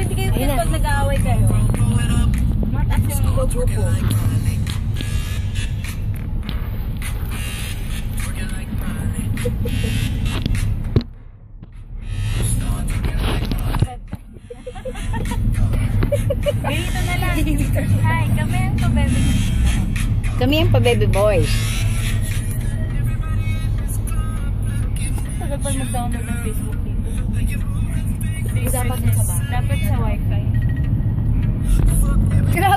hindi kayo na. pag nag-aaway kayo. Ganito na lang. Hi, kami ang pabebe. Kami ang pa-baby boys. Tagal pa mag-download ng Facebook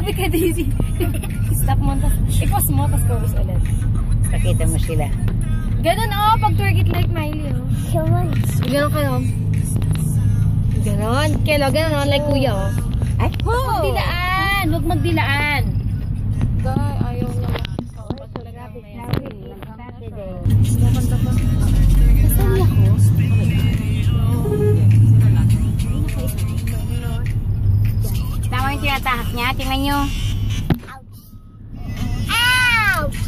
Grabe ka, Daisy. Stop mo. I-pause mo, tapos chorus ulit. Pakita mo sila. Ganon oh, pag it like Miley oh. Ganon kayo. Ganon. Kelo, ganon oh, like kuya oh. Ay, Magdilaan! Huwag magdilaan. Guy, ayaw na. Maganda pa. Saan tinatahak niya. Tingnan nyo.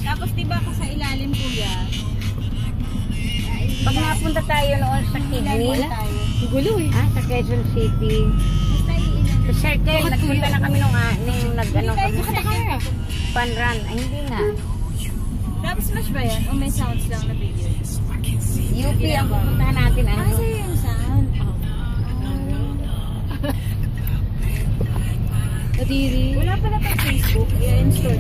Tapos diba ka sa ilalim kuya? Pag napunta tayo noon sa Kidney, Gulo eh. ah, sa Quezon City, sa Circle, nagpunta na kami nung, ah, nung nag, ano, kami, run. Ay, hindi nga. Rap smash ba yan? O may sounds lang na video? UP ang pupuntahan natin, ano. Kadiri. Wala pala pang Facebook. I-install.